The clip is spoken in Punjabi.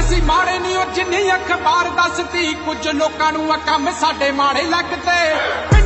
ਅਸੀਂ ਮਾੜੇ ਨਹੀਂ, ਉਹ ਜਿੰਨੀ ਅਖਬਾਰ ਦੱਸਦੀ, ਕੁਝ ਲੋਕਾਂ ਨੂੰ ਆ ਕੰਮ ਸਾਡੇ ਮਾੜੇ ਲੱਗਦੇ।